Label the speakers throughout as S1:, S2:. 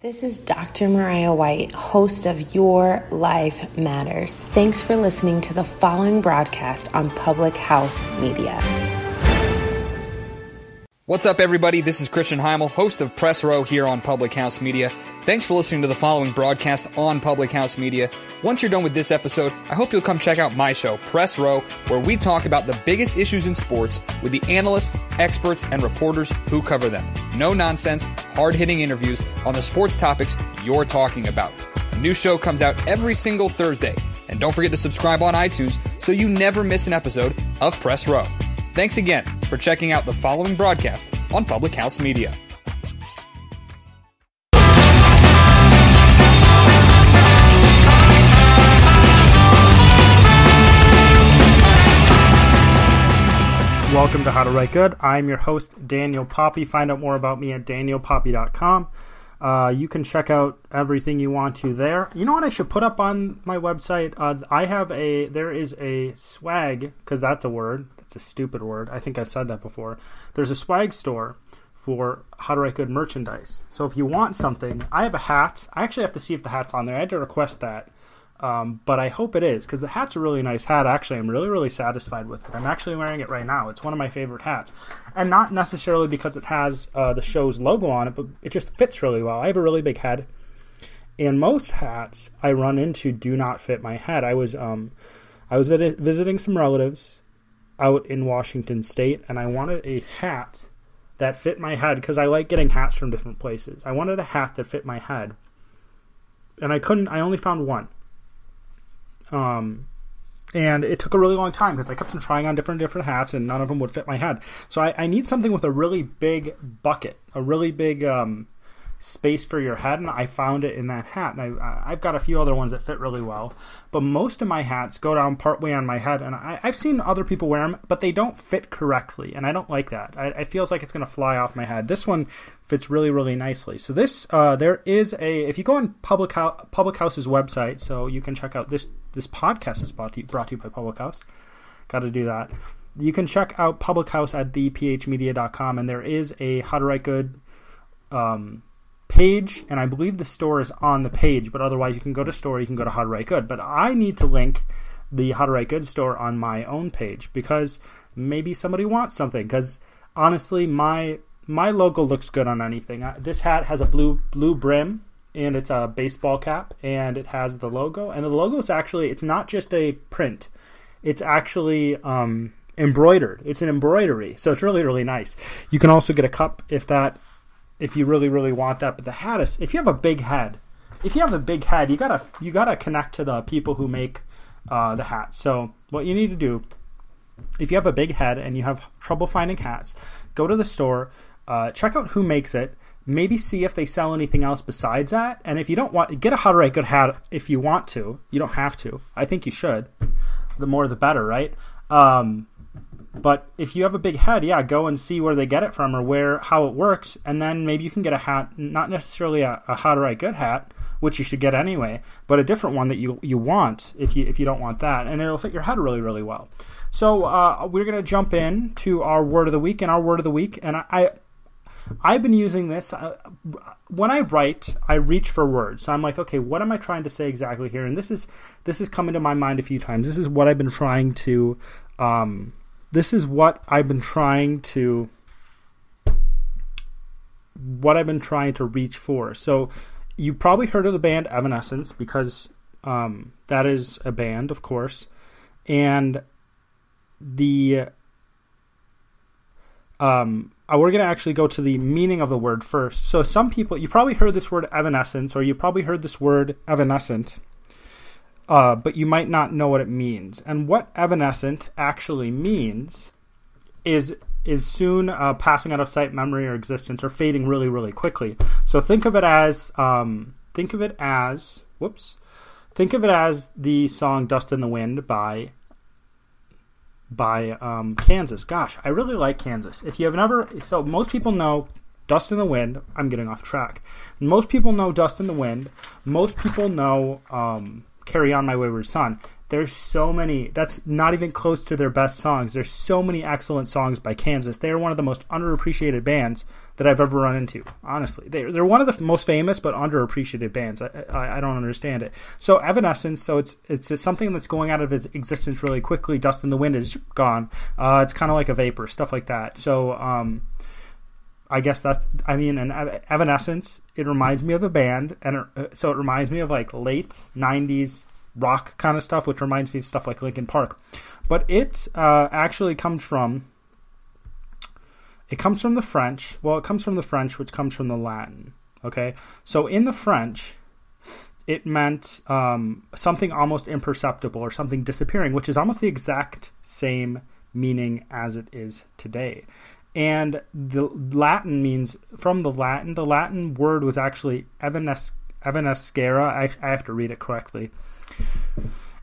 S1: This is Dr. Mariah White, host of Your Life Matters. Thanks for listening to the following broadcast on Public House Media.
S2: What's up, everybody? This is Christian Heimel, host of Press Row here on Public House Media. Thanks for listening to the following broadcast on Public House Media. Once you're done with this episode, I hope you'll come check out my show, Press Row, where we talk about the biggest issues in sports with the analysts, experts, and reporters who cover them. No nonsense, hard hitting interviews on the sports topics you're talking about. A new show comes out every single Thursday. And don't forget to subscribe on iTunes so you never miss an episode of Press Row. Thanks again for checking out the following broadcast on Public House Media.
S3: Welcome to How to Write Good. I'm your host, Daniel Poppie. Find out more about me at danielpoppie.com. Uh, you can check out everything you want to there. You know what I should put up on my website? Uh, I have a, there is a swag, because that's a word. It's a stupid word. I think I've said that before. There's a swag store for How to Write Good merchandise. So if you want something, I have a hat. I actually have to see if the hat's on there. I had to request that. Um, but I hope it is because the hat's a really nice hat. Actually, I'm really, really satisfied with it. I'm actually wearing it right now. It's one of my favorite hats, and not necessarily because it has uh, the show's logo on it, but it just fits really well. I have a really big head, and most hats I run into do not fit my head. I was um, I was visiting some relatives out in Washington State, and I wanted a hat that fit my head because I like getting hats from different places. I wanted a hat that fit my head, and I couldn't. I only found one um, and it took a really long time because I kept on trying on different different hats and none of them would fit my head. So I, I need something with a really big bucket, a really big um, space for your head, and I found it in that hat. And I, I've got a few other ones that fit really well, but most of my hats go down partway on my head, and I, have seen other people wear them, but they don't fit correctly, and I don't like that. I, it feels like it's going to fly off my head. This one fits really, really nicely. So this, uh, there is a if you go on Public House, Public House's website, so you can check out this this podcast is brought to you, brought to you by Public House. Got to do that. You can check out Public House at thephmedia.com, and there is a How to Write Good um, page, and I believe the store is on the page, but otherwise you can go to store, you can go to How to Write Good. But I need to link the How to Write Good store on my own page because maybe somebody wants something. Because honestly, my my logo looks good on anything. This hat has a blue blue brim and it's a baseball cap and it has the logo and the logo is actually it's not just a print it's actually um, embroidered it's an embroidery so it's really really nice you can also get a cup if that if you really really want that. But the hat is if you have a big head, if you have a big head, you gotta you gotta connect to the people who make uh, the hat. So what you need to do, if you have a big head and you have trouble finding hats, go to the store, uh, check out who makes it. Maybe see if they sell anything else besides that. And if you don't want, get a How to Write Good hat if you want to. You don't have to. I think you should. The more the better, right? Um, but if you have a big head, yeah, go and see where they get it from or where how it works, and then maybe you can get a hat, not necessarily a, a how to write good hat, which you should get anyway, but a different one that you you want if you if you don't want that, and it'll fit your head really really well. So uh, we're gonna jump in to our word of the week and our word of the week, and I. I have been using this uh, when I write. I reach for words, so I'm like, okay, what am I trying to say exactly here? And this is this has come into my mind a few times. This is what I've been trying to um, this is what I've been trying to what I've been trying to reach for. So you probably heard of the band Evanescence because um, that is a band, of course, and the um, uh, we're going to actually go to the meaning of the word first. So some people, you probably heard this word evanescence, or you probably heard this word evanescent uh, but you might not know what it means. And what evanescent actually means is is soon uh, passing out of sight, memory, or existence, or fading really, really quickly. So think of it as um, think of it as whoops, think of it as the song "Dust in the Wind" by by um, Kansas. Gosh, I really like Kansas. If you have never, so most people know Dust in the Wind. I'm getting off track. Most people know Dust in the Wind. Most people know um, Carry On My Wayward Son. there's so many. That's not even close to their best songs. There's so many excellent songs by Kansas. They are one of the most underappreciated bands that I've ever run into. Honestly, they're they're one of the most famous but underappreciated bands. I, I, I don't understand it. So Evanescence. So it's it's something that's going out of its existence really quickly. Dust in the Wind is gone. Uh, it's kind of like a vapor, stuff like that. So. Um, I guess that's I mean, and Evanescence. It reminds me of the band, and uh, so it reminds me of like late '90s rock kind of stuff, which reminds me of stuff like Linkin Park. But it uh, actually comes from it comes from the French. Well, it comes from the French, which comes from the Latin. Okay, so in the French, it meant um, something almost imperceptible or something disappearing, which is almost the exact same meaning as it is today. And the Latin means from the Latin. The Latin word was actually evanes, evanescere. I, I have to read it correctly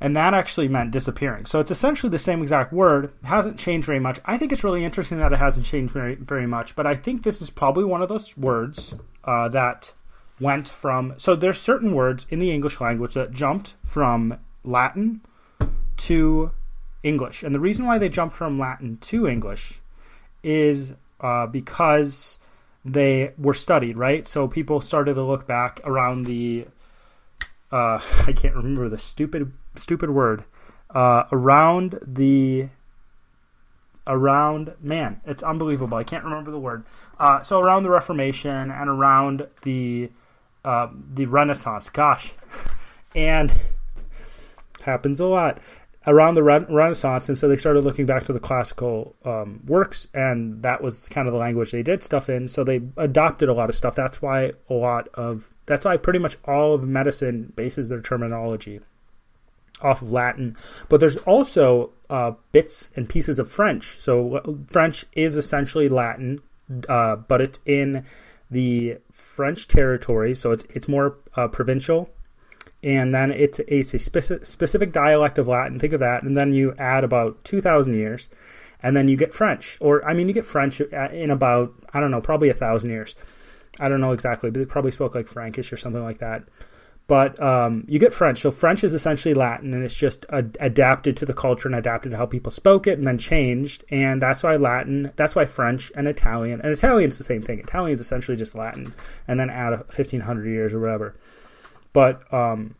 S3: and that actually meant disappearing. So it's essentially the same exact word. It hasn't changed very much. I think it's really interesting that it hasn't changed very very much. But I think this is probably one of those words uh, that went from. So there's certain words in the English language that jumped from Latin to English, and the reason why they jumped from Latin to English is uh, because they were studied, right? So people started to look back around the uh, I can't remember the stupid stupid word uh, around the around man it's unbelievable. I can't remember the word. Uh, so around the reformation and around the uh, the renaissance. Gosh. And happens a lot around the re- renaissance and so they started looking back to the classical um, works and that was kind of the language they did stuff in so they adopted a lot of stuff that's why a lot of that's why pretty much all of medicine bases their terminology off of Latin. But there's also uh, bits and pieces of French. So French is essentially Latin, uh, but it's in the French territory, so it's it's more uh, provincial. And then it's, a specific, dialect of Latin. Think of that, and then you add about two thousand years, and then you get French. Or I mean, you get French uh, in about I don't know, probably a thousand years. I don't know exactly, but they probably spoke like Frankish or something like that. But um, you get French. So French is essentially Latin, and it's just adapted to the culture and adapted to how people spoke it, and then changed. And that's why Latin, that's why French and Italian, and Italian is the same thing. Italian is essentially just Latin, and then add fifteen hundred years or whatever. But um,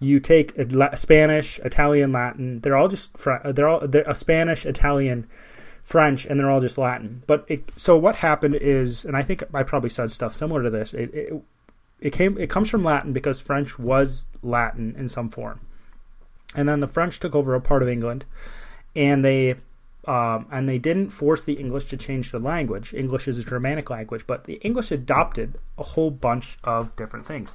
S3: you take Spanish, Italian, Latin. They're all just they're all they're a Spanish, Italian French, and they're all just Latin. But it, so what happened is, and I think I probably said stuff similar to this. It, it, it came it comes from Latin because French was Latin in some form, and then the French took over a part of England, and they um, and they didn't force the English to change the language. English is a Germanic language, but the English adopted a whole bunch of different things.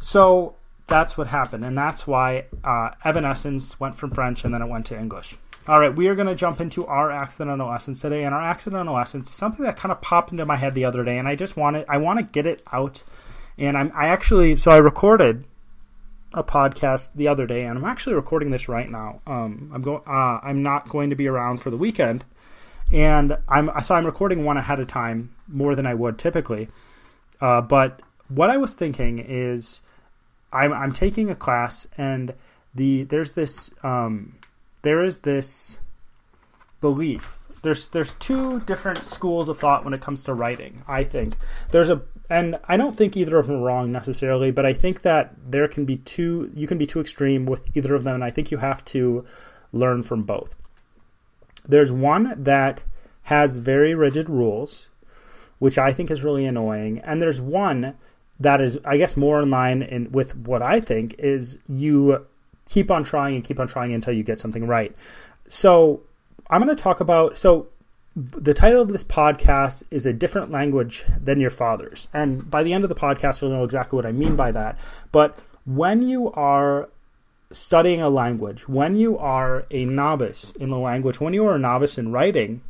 S3: So that's what happened, and that's why uh, Evanescence went from French and then it went to English. All right, we are going to jump into our accidental essence today, and our accidental essence is something that kind of popped into my head the other day, and I just want I want to get it out. And I'm I actually so I recorded a podcast the other day, and I'm actually recording this right now. Um, I'm going uh, I'm not going to be around for the weekend, and I'm so I'm recording one ahead of time more than I would typically. Uh, but what I was thinking is, I'm I'm taking a class, and the there's this um, there is this belief. There's there's two different schools of thought when it comes to writing. I think there's a and I don't think either of them are wrong necessarily, but I think that there can be two. You can be too extreme with either of them, and I think you have to learn from both. There's one that has very rigid rules, which I think is really annoying, and there's one that is, I guess, more in line in, with what I think is you keep on trying and keep on trying until you get something right. So I'm going to talk about so the title of this podcast is a different language than your father's. And by the end of the podcast, you'll know exactly what I mean by that. But when you are studying a language, when you are a novice in the language, when you are a novice in writing,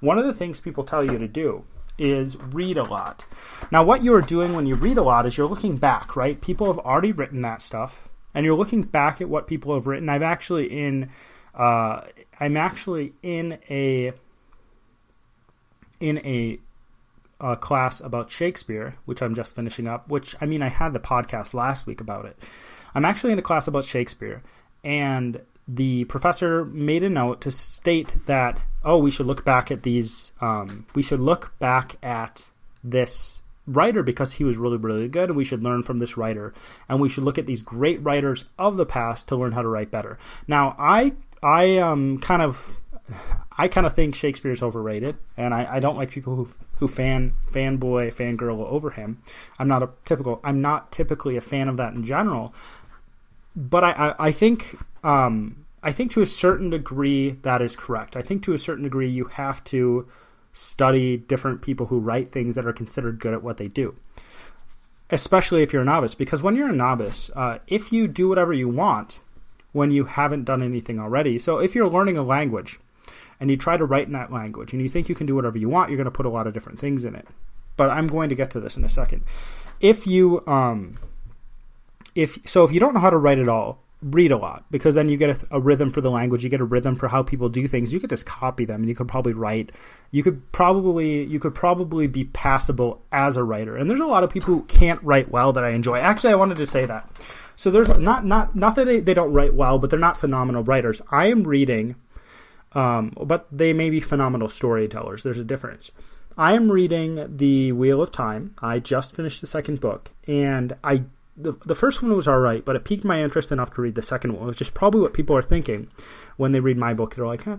S3: one of the things people tell you to do is read a lot. Now, what you are doing when you read a lot is you're looking back, right? People have already written that stuff and you're looking back at what people have written. I've actually in uh, I'm actually in a in a, a class about Shakespeare, which I'm just finishing up. Which I mean, I had the podcast last week about it. I'm actually in a class about Shakespeare, and the professor made a note to state that oh we should look back at these um, we should look back at this writer because he was really really good and we should learn from this writer and we should look at these great writers of the past to learn how to write better now i i um kind of I kind of think Shakespeare's overrated, and I, I don't like people who who fan fanboy fangirl over him. I'm not a typical. I'm not typically a fan of that in general, but I I, I think um, I think to a certain degree that is correct. I think to a certain degree you have to study different people who write things that are considered good at what they do, especially if you're a novice. Because when you're a novice, uh, if you do whatever you want when you haven't done anything already, so if you're learning a language and you try to write in that language and you think you can do whatever you want, you're going to put a lot of different things in it. But I'm going to get to this in a second. If you um, if so, if you don't know how to write at all, read a lot because then you get a, a, rhythm for the language you get a rhythm for how people do things you could just copy them and you could probably write you could probably you could probably be passable as a writer and there's a lot of people who can't write well that i enjoy actually i wanted to say that so there's not not not that they, they don't write well but they're not phenomenal writers i am reading um, but they may be phenomenal storytellers. There's a difference. I am reading The Wheel of Time. I just finished the second book, and I the, the first one was all right, but it piqued my interest enough to read the second one, which is probably what people are thinking when they read my book. They're like, huh,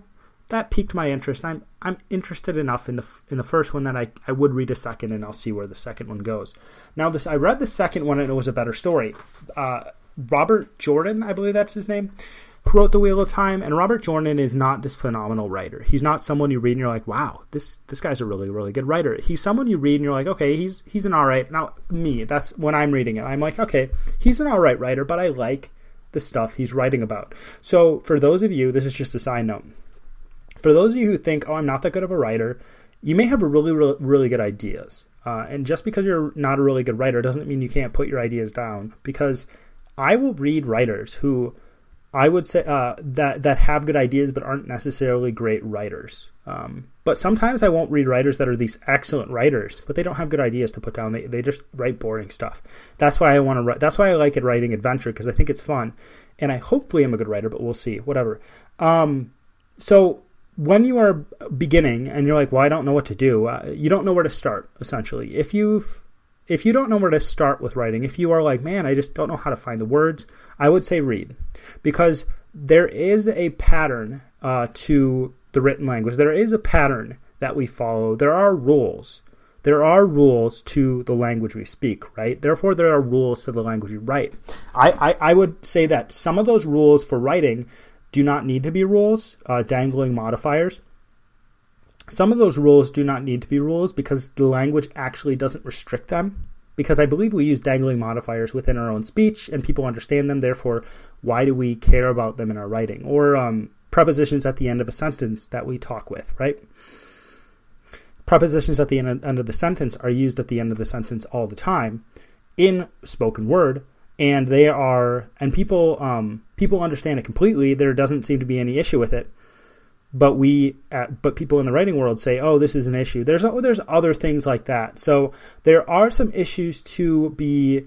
S3: that piqued my interest. I'm I'm interested enough in the in the first one that I, I would read a second, and I'll see where the second one goes. Now, this I read the second one, and it was a better story. Uh, Robert Jordan, I believe that's his name who wrote The Wheel of Time, and Robert Jordan is not this phenomenal writer. He's not someone you read and you're like, wow, this this guy's a really really good writer. He's someone you read and you're like, okay, he's he's an all right. Now me, that's when I'm reading it. I'm like, okay, he's an all right writer, but I like the stuff he's writing about. So for those of you, this is just a side note. For those of you who think, oh, I'm not that good of a writer, you may have really really, really good ideas. Uh, and just because you're not a really good writer doesn't mean you can't put your ideas down. Because I will read writers who I would say uh, that that have good ideas but aren't necessarily great writers. Um, but sometimes I won't read writers that are these excellent writers, but they don't have good ideas to put down. They, they just write boring stuff. That's why I want to write. That's why I like it writing adventure because I think it's fun, and I hopefully am a good writer. But we'll see. Whatever. Um, so when you are beginning and you're like, well, I don't know what to do. Uh, you don't know where to start. Essentially, if you've if you don't know where to start with writing, if you are like, man, I just don't know how to find the words, I would say read. Because there is a pattern uh, to the written language. There is a pattern that we follow. There are rules. There are rules to the language we speak, right? Therefore, there are rules to the language we write. I, I, I would say that some of those rules for writing do not need to be rules, uh, dangling modifiers. Some of those rules do not need to be rules because the language actually doesn't restrict them. Because I believe we use dangling modifiers within our own speech and people understand them. Therefore, why do we care about them in our writing? Or um, prepositions at the end of a sentence that we talk with, right? Prepositions at the end of the sentence are used at the end of the sentence all the time in spoken word, and they are and people um, people understand it completely. There doesn't seem to be any issue with it but we uh, but people in the writing world say oh this is an issue. There's oh, there's other things like that. So there are some issues to be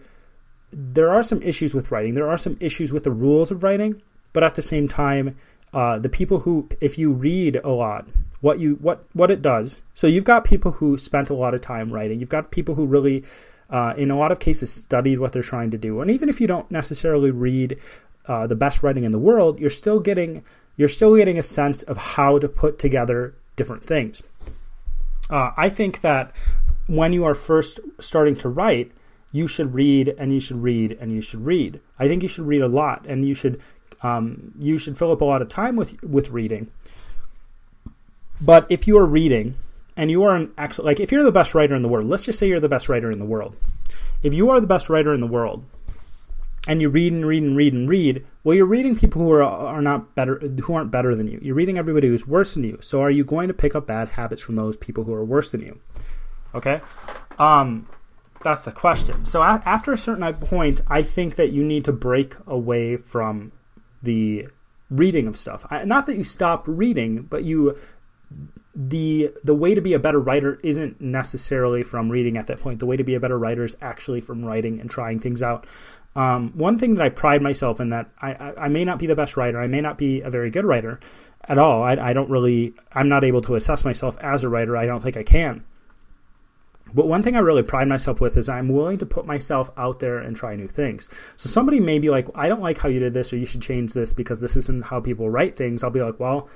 S3: there are some issues with writing. There are some issues with the rules of writing but at the same time uh, the people who if you read a lot what you what what it does so you've got people who spent a lot of time writing. You've got people who really uh, in a lot of cases studied what they're trying to do. And even if you don't necessarily read uh, the best writing in the world you're still getting you're still getting a sense of how to put together different things. Uh, I think that when you are first starting to write, you should read and you should read and you should read. I think you should read a lot and you should um, you should fill up a lot of time with with reading. But if you are reading and you are an excellent, like if you're the best writer in the world, let's just say you're the best writer in the world. If you are the best writer in the world and you read and read and read and read, well, you're reading people who are are not better, who aren't better than you. You're reading everybody who's worse than you. So, are you going to pick up bad habits from those people who are worse than you? Okay, um, that's the question. So, a- after a certain point, I think that you need to break away from the reading of stuff. I, not that you stop reading, but you the the way to be a better writer isn't necessarily from reading at that point. The way to be a better writer is actually from writing and trying things out. Um, one thing that I pride myself in that I, I, I, may not be the best writer, I may not be a very good writer at all. I, I don't really, I'm not able to assess myself as a writer. I don't think I can. But one thing I really pride myself with is I'm willing to put myself out there and try new things. So somebody may be like, I don't like how you did this, or you should change this because this isn't how people write things. I'll be like, well,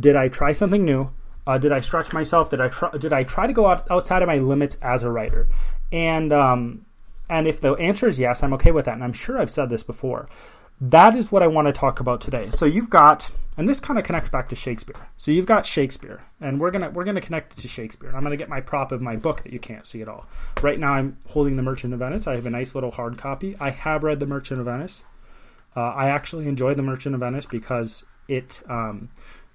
S3: did I try something new? Uh, did I stretch myself? Did I try, did I try to go out, outside of my limits as a writer? And um, and if the answer is yes, I'm okay with that. And I'm sure I've said this before. That is what I want to talk about today. So you've got, and this kind of connects back to Shakespeare. So you've got Shakespeare, and we're gonna we're gonna connect it to Shakespeare. And I'm gonna get my prop of my book that you can't see at all. Right now, I'm holding The Merchant of Venice. I have a nice little hard copy. I have read The Merchant of Venice. Uh, I actually enjoy The Merchant of Venice because it. Um,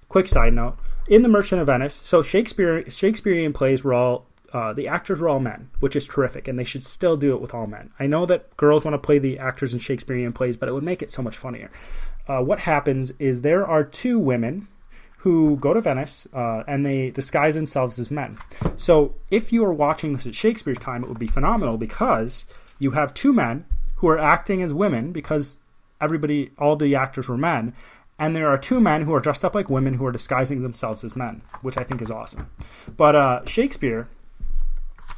S3: quick side note: in The Merchant of Venice, so Shakespeare Shakespearean plays were all uh, the actors were all men, which is terrific, and they should still do it with all men. I know that girls want to play the actors in Shakespearean plays, but it would make it so much funnier. Uh, what happens is there are two women who go to Venice uh, and they disguise themselves as men. So if you are watching this at Shakespeare's time, it would be phenomenal because you have two men who are acting as women because everybody, all the actors were men, and there are two men who are dressed up like women who are disguising themselves as men, which I think is awesome. But uh, Shakespeare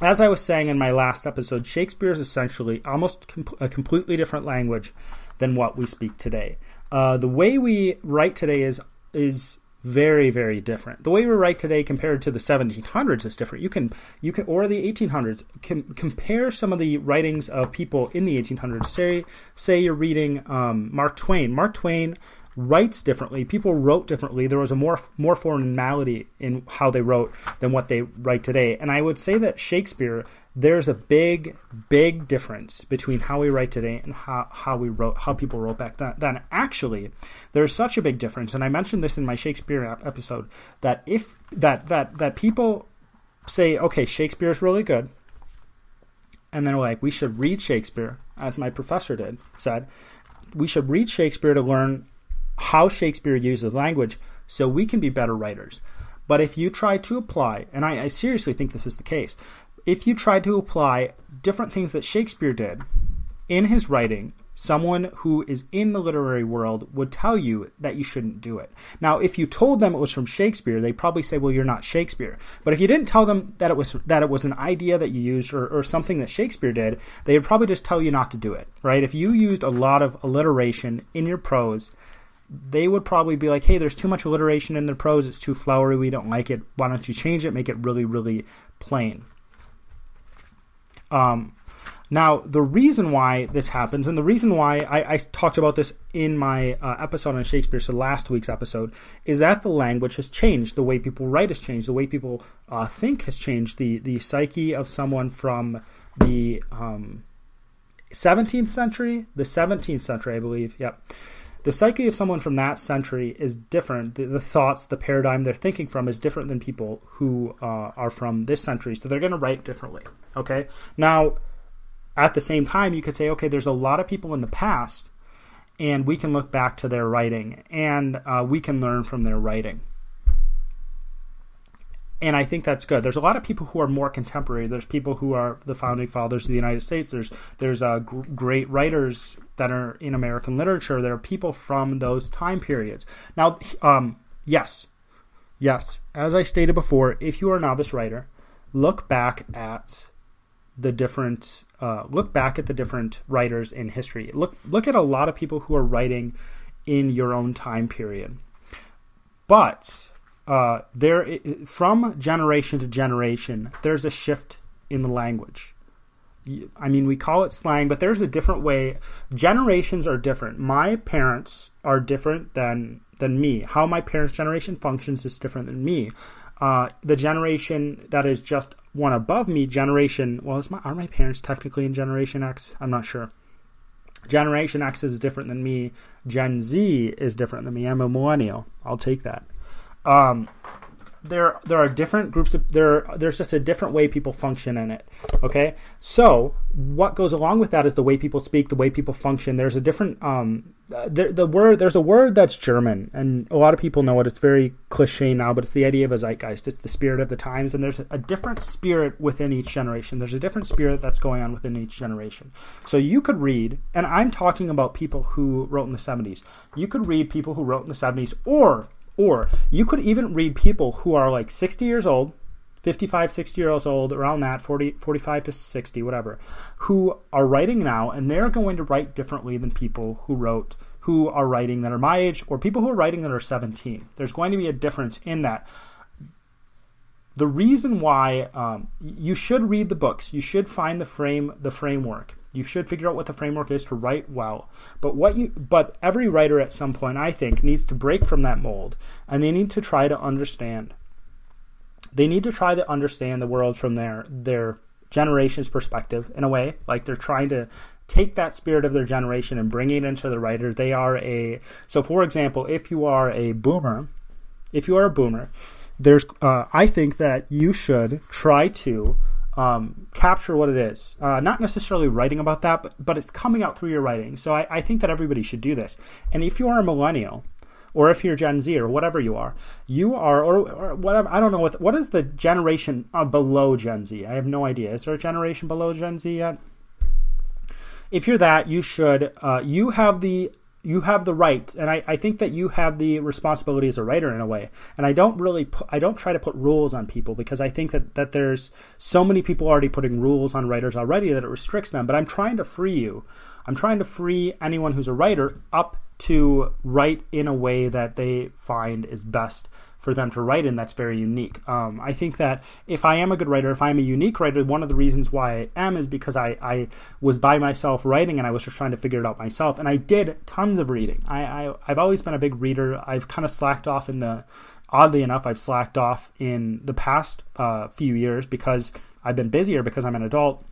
S3: as I was saying in my last episode, Shakespeare is essentially almost com- a completely different language than what we speak today. Uh, the way we write today is is very very different. The way we write today compared to the 1700s is different. You can you can or the 1800s can compare some of the writings of people in the 1800s. Say say you're reading um, Mark Twain. Mark Twain writes differently. People wrote differently. There was a more more formality in how they wrote than what they write today. And I would say that Shakespeare, there's a big, big difference between how we write today and how, how we wrote, how people wrote back then. then. Actually, there's such a big difference, and I mentioned this in my Shakespeare episode that if that that that people say, okay, Shakespeare is really good, and then like we should read Shakespeare, as my professor did said, we should read Shakespeare to learn how Shakespeare uses language so we can be better writers. But if you try to apply, and I, I seriously think this is the case, if you try to apply different things that Shakespeare did in his writing, someone who is in the literary world would tell you that you shouldn't do it. Now, if you told them it was from Shakespeare, they'd probably say, "Well, you're not Shakespeare." But if you didn't tell them that it was that it was an idea that you used or, or something that Shakespeare did, they would probably just tell you not to do it. Right? If you used a lot of alliteration in your prose, they would probably be like, hey, there's too much alliteration in the prose. It's too flowery. We don't like it. Why don't you change it? Make it really, really plain. Um, now, the reason why this happens, and the reason why I, I talked about this in my uh, episode on Shakespeare, so last week's episode, is that the language has changed. The way people write has changed. The way people uh, think has changed. The the psyche of someone from the um, 17th century, the 17th century, I believe. Yep the psyche of someone from that century is different. The, the thoughts, the paradigm they're thinking from is different than people who uh, are from this century. So they're going to write differently. Okay. Now, at the same time, you could say, okay, there's a lot of people in the past, and we can look back to their writing, and uh, we can learn from their writing and I think that's good. There's a lot of people who are more contemporary. There's people who are the founding fathers of the United States. There's there's uh, great writers that are in American literature. There are people from those time periods. Now, um, yes, yes. As I stated before, if you are a novice writer, look back at the different uh, look back at the different writers in history. Look look at a lot of people who are writing in your own time period, but uh, there from generation to generation, there's a shift in the language. I mean, we call it slang, but there's a different way. Generations are different. My parents are different than than me. How my parents' generation functions is different than me. Uh, the generation that is just one above me, generation well, my, are my parents technically in Generation X? I'm not sure. Generation X is different than me. Gen Z is different than me. I'm a millennial. I'll take that. Um, there there are different groups of there there's just a different way people function in it okay? So what goes along with that is the way people speak the way people function. There's a different um the, the word there's a word that's german and a lot of people know it. It's very cliche now but it's the idea of a zeitgeist. It's the spirit of the times and there's a different spirit within each generation. There's a different spirit that's going on within each generation. So you could read and i'm talking about people who wrote in the 70s you could read people who wrote in the 70s or or you could even read people who are like 60 years old, 55, 60 years old, around that, 40, 45 to 60, whatever, who are writing now and they're going to write differently than people who wrote, who are writing that are my age or people who are writing that are 17. There's going to be a difference in that. The reason why um, you should read the books, you should find the frame, the framework you should figure out what the framework is to write well. But what you but every writer at some point I think needs to break from that mold and they need to try to understand. They need to try to understand the world from their their generation's perspective in a way, like they're trying to take that spirit of their generation and bring it into the writer. They are a so for example, if you are a boomer, if you are a boomer, there's uh, I think that you should try to um, capture what it is. Uh, not necessarily writing about that, but, but it's coming out through your writing. So I, I think that everybody should do this. And if you are a millennial, or if you're Gen Z or whatever you are, you are or, or whatever. I don't know what what is the generation uh, below Gen Z. I have no idea. Is there a generation below Gen Z yet? If you're that, you should. Uh, you have the you have the right, and I, I think that you have the responsibility as a writer in a way. And I don't really, put, I don't try to put rules on people because I think that that there's so many people already putting rules on writers already that it restricts them. But I'm trying to free you. I'm trying to free anyone who's a writer up to write in a way that they find is best for them to write in that's very unique. Um, I think that if I am a good writer, if I'm a unique writer, one of the reasons why I am is because I, I was by myself writing and I was just trying to figure it out myself. And I did tons of reading. I, I, I've always been a big reader. I've kind of slacked off in the, oddly enough, I've slacked off in the past uh, few years because I've been busier because I'm an adult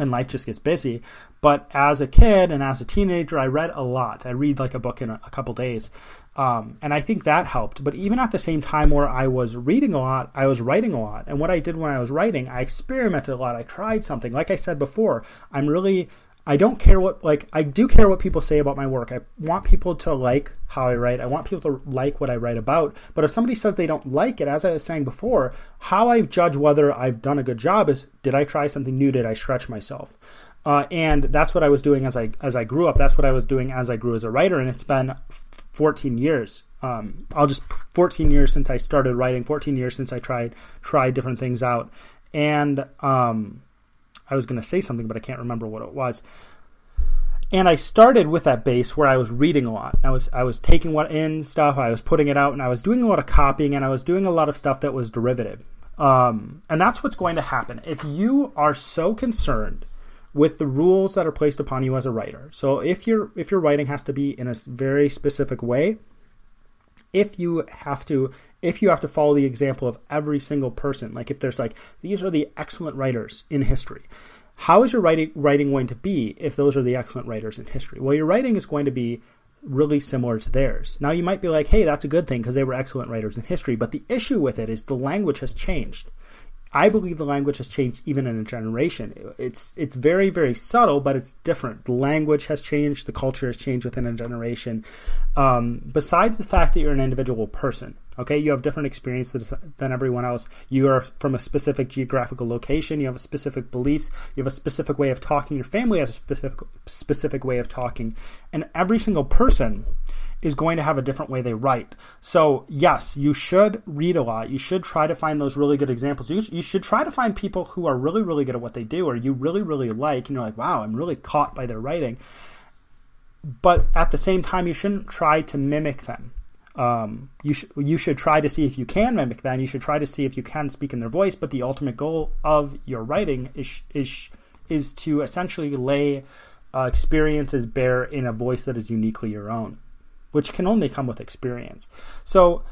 S3: and life just gets busy. But as a kid and as a teenager, I read a lot. I read like a book in a, a couple days. Um, and I think that helped. But even at the same time where I was reading a lot, I was writing a lot. And what I did when I was writing, I experimented a lot. I tried something. Like I said before, I'm really I don't care what like I do care what people say about my work. I want people to like how I write. I want people to like what I write about. But if somebody says they don't like it, as I was saying before, how I judge whether I've done a good job is did I try something new? Did I stretch myself? Uh, and that's what I was doing as I as I grew up. That's what I was doing as I grew as a writer. And it's been 14 years. Um, I'll just 14 years since I started writing. 14 years since I tried tried different things out. And um, I was going to say something, but I can't remember what it was. And I started with that base where I was reading a lot. I was I was taking what in stuff, I was putting it out, and I was doing a lot of copying, and I was doing a lot of stuff that was derivative. Um, and that's what's going to happen if you are so concerned with the rules that are placed upon you as a writer. So if your if your writing has to be in a very specific way, if you have to if you have to follow the example of every single person like if there's like these are the excellent writers in history how is your writing writing going to be if those are the excellent writers in history? Well your writing is going to be really similar to theirs. Now you might be like hey that's a good thing because they were excellent writers in history but the issue with it is the language has changed I believe the language has changed even in a generation. It's it's very very subtle, but it's different. The language has changed, the culture has changed within a generation. Um, besides the fact that you're an individual person, okay, you have different experiences than everyone else. You are from a specific geographical location. You have specific beliefs. You have a specific way of talking. Your family has a specific specific way of talking, and every single person is going to have a different way they write. So, yes, you should read a lot. You should try to find those really good examples. You, you should try to find people who are really, really good at what they do or you really, really like, and you're like, wow, I'm really caught by their writing. But at the same time, you shouldn't try to mimic them. Um, you, sh- you should try to see if you can mimic them. You should try to see if you can speak in their voice. But the ultimate goal of your writing is, is, is to essentially lay uh, experiences bare in a voice that is uniquely your own which can only come with experience. So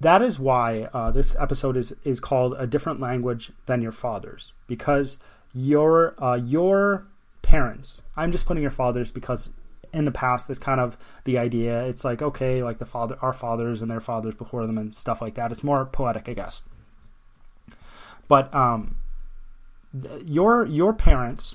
S3: that is why uh, this episode is is called a different language than your father's because your uh, your parents. I'm just putting your fathers because in the past this kind of the idea. It's like okay, like the father, our fathers and their fathers before them and stuff like that. It's more poetic, I guess. But um, your your parents,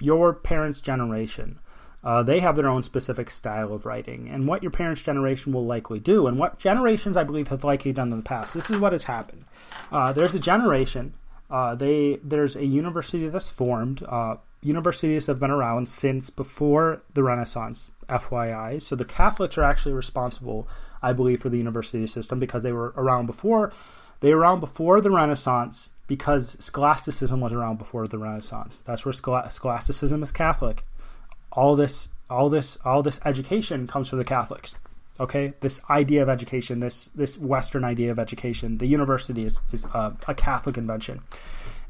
S3: your parents' generation, uh, they have their own specific style of writing, and what your parents' generation will likely do, and what generations I believe have likely done in the past. This is what has happened. Uh, there's a generation. Uh, they there's a university that's formed. Uh, universities have been around since before the Renaissance. FYI, so the Catholics are actually responsible, I believe, for the university system because they were around before. They were around before the Renaissance because scholasticism was around before the Renaissance. That's where scholasticism is Catholic. All this, all this, all this education comes from the Catholics. Okay, this idea of education, this this Western idea of education, the university is is a, a Catholic invention.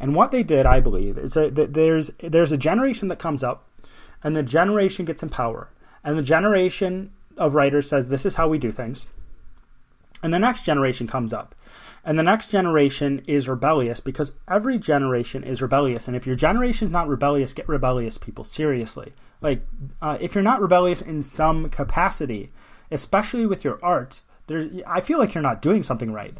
S3: And what they did, I believe, is that there's there's a generation that comes up, and the generation gets in power, and the generation of writers says this is how we do things, and the next generation comes up, and the next generation is rebellious because every generation is rebellious. And if your generation is not rebellious, get rebellious people seriously. Like, uh, if you're not rebellious in some capacity, especially with your art, I feel like you're not doing something right.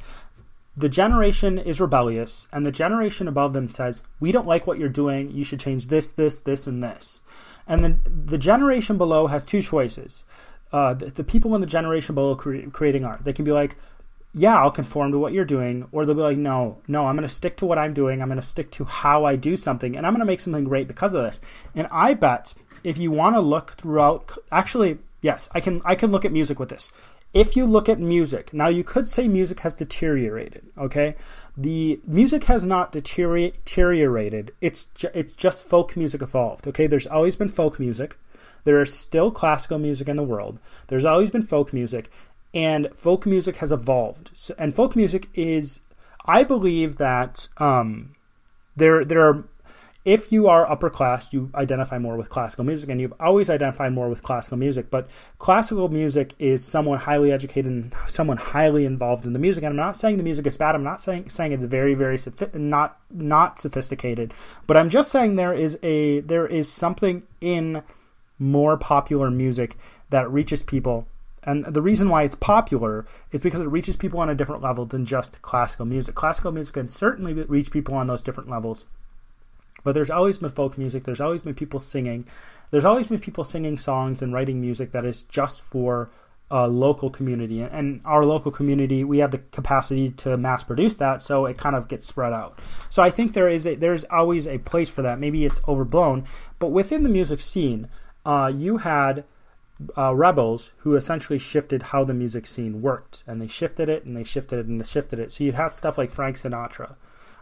S3: The generation is rebellious, and the generation above them says, We don't like what you're doing. You should change this, this, this, and this. And then the generation below has two choices. Uh, the, the, people in the generation below cre- creating art, they can be like, yeah, I'll conform to what you're doing. Or they'll be like, no, no, I'm going to stick to what I'm doing. I'm going to stick to how I do something, and I'm going to make something great because of this. And I bet if you want to look throughout, actually, yes, I can. I can look at music with this. If you look at music, now you could say music has deteriorated. Okay, the music has not deteriorated. It's ju- it's just folk music evolved. Okay, there's always been folk music. There is still classical music in the world. There's always been folk music and folk music has evolved. So, and folk music is, I believe that um, there there are. If you are upper class, you identify more with classical music, and you've always identified more with classical music. But classical music is someone highly educated and someone highly involved in the music. And I'm not saying the music is bad. I'm not saying saying it's very very not not sophisticated. But I'm just saying there is a there is something in more popular music that reaches people and the reason why it's popular is because it reaches people on a different level than just classical music. Classical music can certainly reach people on those different levels. But there's always been folk music, there's always been people singing. There's always been people singing songs and writing music that is just for a local community. And our local community, we have the capacity to mass produce that, so it kind of gets spread out. So I think there is a, there's always a place for that. Maybe it's overblown, but within the music scene, uh, you had uh, rebels who essentially shifted how the music scene worked, and they shifted it and they shifted it and they shifted it. So you'd have stuff like Frank Sinatra,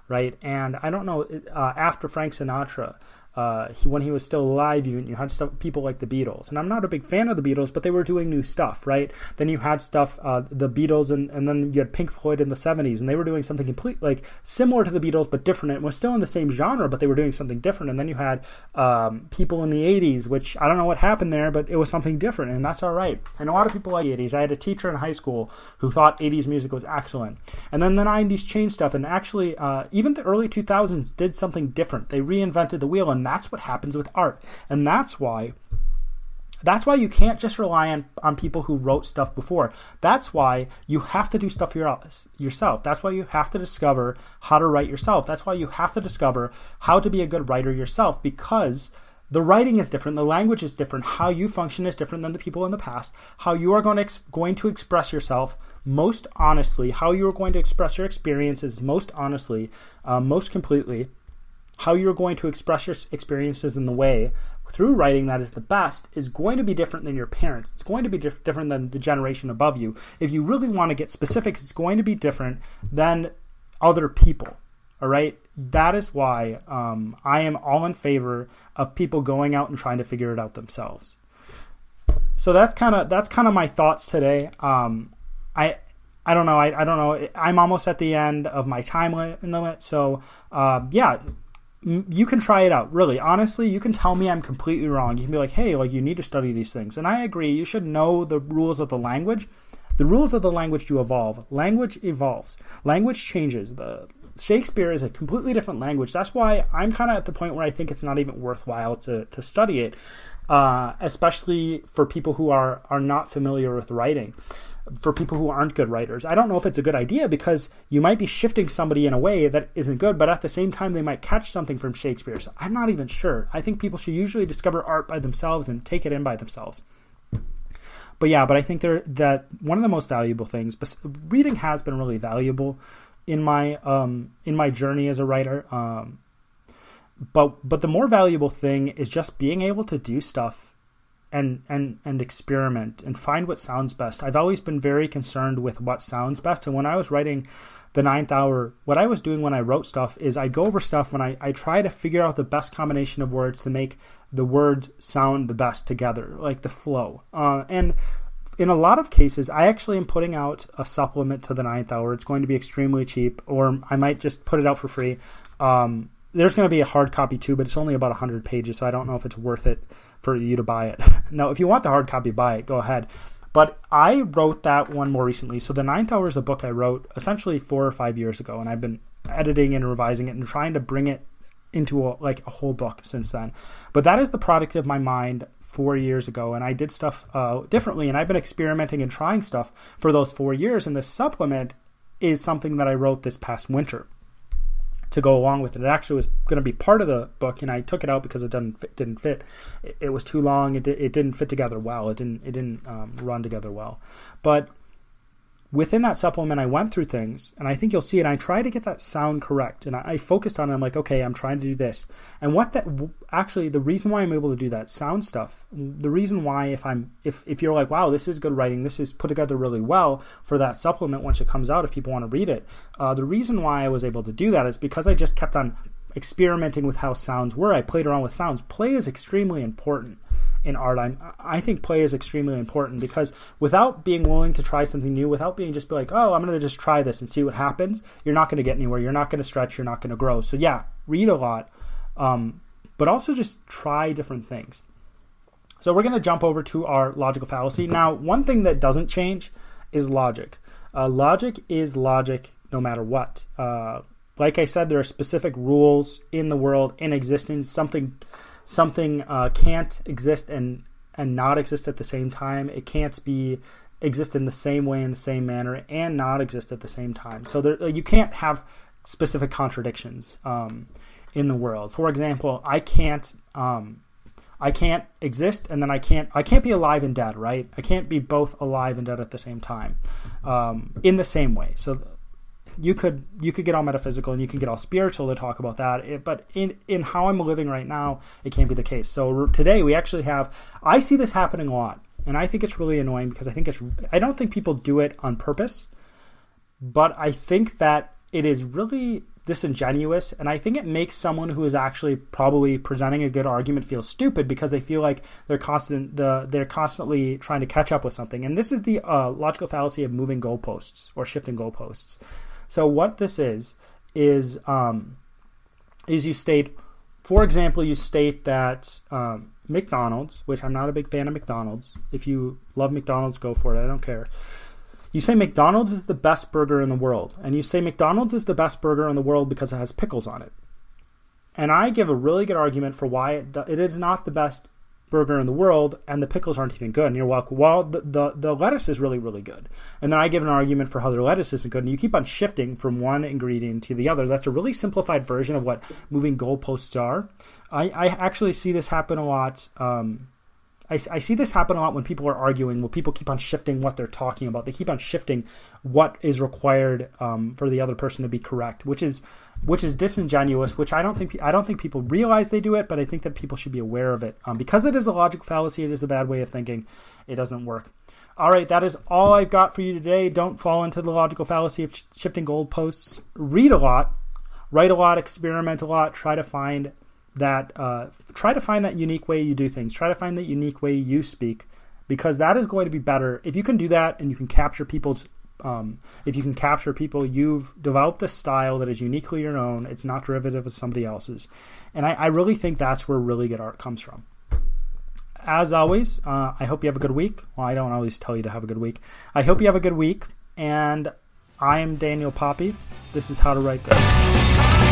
S3: right? And I don't know uh, after Frank Sinatra, uh, he, when he was still alive, you, you had stuff, people like the Beatles. And I'm not a big fan of the Beatles, but they were doing new stuff, right? Then you had stuff, uh, the Beatles, and, and then you had Pink Floyd in the 70s, and they were doing something complete, like similar to the Beatles, but different. It was still in the same genre, but they were doing something different. And then you had um, people in the 80s, which I don't know what happened there, but it was something different, and that's all right. And a lot of people like the 80s. I had a teacher in high school who thought 80s music was excellent. And then the 90s changed stuff, and actually, uh, even the early 2000s did something different. They reinvented the wheel, and that's what happens with art. And that's why that's why you can't just rely on, on people who wrote stuff before. That's why you have to do stuff your, yourself. That's why you have to discover how to write yourself. That's why you have to discover how to be a good writer yourself because the writing is different, the language is different, how you function is different than the people in the past, how you are going to, ex- going to express yourself most honestly, how you are going to express your experiences most honestly, uh, most completely how you're going to express your experiences in the way through writing that is the best is going to be different than your parents. It's going to be diff- different than the generation above you. If you really want to get specific, it's going to be different than other people. All right. That is why um, I am all in favor of people going out and trying to figure it out themselves. So that's kind of that's kind of my thoughts today. Um, I I don't know. I, I don't know. I'm almost at the end of my time limit. So uh, yeah, you can try it out. Really, honestly, you can tell me I'm completely wrong. You can be like, hey, like you need to study these things, and I agree. You should know the rules of the language. The rules of the language do evolve. Language evolves. Language changes. The Shakespeare is a completely different language. That's why I'm kind of at the point where I think it's not even worthwhile to, to study it, uh, especially for people who are, are not familiar with writing for people who aren't good writers. I don't know if it's a good idea because you might be shifting somebody in a way that isn't good, but at the same time, they might catch something from Shakespeare. So I'm not even sure. I think people should usually discover art by themselves and take it in by themselves. But yeah, but I think there that one of the most valuable things. Reading has been really valuable in my um, in my journey as a writer. Um, but but the more valuable thing is just being able to do stuff and and and experiment and find what sounds best. I've always been very concerned with what sounds best, and when I was writing the ninth hour, what I was doing when I wrote stuff is I go over stuff when I, I try to figure out the best combination of words to make the words sound the best together, like the flow. Uh, and in a lot of cases, I actually am putting out a supplement to the ninth hour. It's going to be extremely cheap, or I might just put it out for free. Um, there's going to be a hard copy too, but it's only about 100 pages, so I don't know if it's worth it for you to buy it. now, if you want the hard copy, buy it. Go ahead. But I wrote that one more recently. So the ninth hour is a book I wrote essentially four or five years ago, and I've been editing and revising it and trying to bring it into a, like a whole book since then. But that is the product of my mind four years ago, and I did stuff uh, differently, and I've been experimenting and trying stuff for those four years. And the supplement is something that I wrote this past winter to go along with it. It actually was going to be part of the book, and I took it out because it didn't fit, didn't fit. It, it was too long. It, it didn't fit together well. It didn't it didn't um, run together well. But within that supplement, I went through things, and I think you'll see it. I tried to get that sound correct, and I, I, focused on it. I'm like, okay, I'm trying to do this, and what that actually the reason why I'm able to do that sound stuff, the reason why if I'm if if you're like, wow, this is good writing, this is put together really well for that supplement once it comes out, if people want to read it, uh, the reason why I was able to do that is because I just kept on experimenting with how sounds were. I played around with sounds. Play is extremely important in art. I'm, I think play is extremely important because without being willing to try something new, without being just be like, oh, I'm going to just try this and see what happens, you're not going to get anywhere. You're not going to stretch. You're not going to grow. So yeah, read a lot, um, but also just try different things. So we're going to jump over to our logical fallacy. Now, one thing that doesn't change is logic. Uh, logic is logic no matter what. Uh, like I said, there are specific rules in the world in existence. Something something uh, can't exist and and not exist at the same time. It can't be exist in the same way in the same manner and not exist at the same time. So there, you can't have specific contradictions um, in the world. For example, I can't um, I can't exist and then I can't I can't be alive and dead, right? I can't be both alive and dead at the same time um, in the same way. So you could you could get all metaphysical and you can get all spiritual to talk about that. It, but in in how i'm living right now it can't be the case. So today we actually have i see this happening a lot and i think it's really annoying because i think it's i don't think people do it on purpose but i think that it is really disingenuous and i think it makes someone who is actually probably presenting a good argument feel stupid because they feel like they're constant the they're constantly trying to catch up with something. And this is the uh, logical fallacy of moving goalposts or shifting goalposts so what this is is um, is you state, for example, you state that um, McDonald's, which I'm not a big fan of McDonald's. If you love McDonald's, go for it. I don't care. You say McDonald's is the best burger in the world, and you say McDonald's is the best burger in the world because it has pickles on it. And I give a really good argument for why it, do, it is not the best burger in the world, and the pickles aren't even good. And you're like, well, the, the, the lettuce is really, really good. And then I give an argument for how the lettuce isn't good, and you keep on shifting from one ingredient to the other. That's a really simplified version of what moving goalposts are. I, I actually see this happen a lot. Um, I, I, see this happen a lot when people are arguing, when people keep on shifting what they're talking about. They keep on shifting what is required um, for the other person to be correct, which is which is disingenuous. Which I don't think I don't think people realize they do it, but I think that people should be aware of it um, because it is a logic fallacy. It is a bad way of thinking. It doesn't work. All right, that is all I've got for you today. Don't fall into the logical fallacy of shifting goalposts. Read a lot, write a lot, experiment a lot, try to find that uh, try to find that unique way you do things. Try to find that unique way you speak, because that is going to be better if you can do that and you can capture people's. Um, if you can capture people, you've developed a style that is uniquely your own. It's not derivative of somebody else's, and I, I really think that's where really good art comes from. As always, uh, I hope you have a good week. Well, I don't always tell you to have a good week. I hope you have a good week, and I am Daniel Poppie. This is How to Write Good.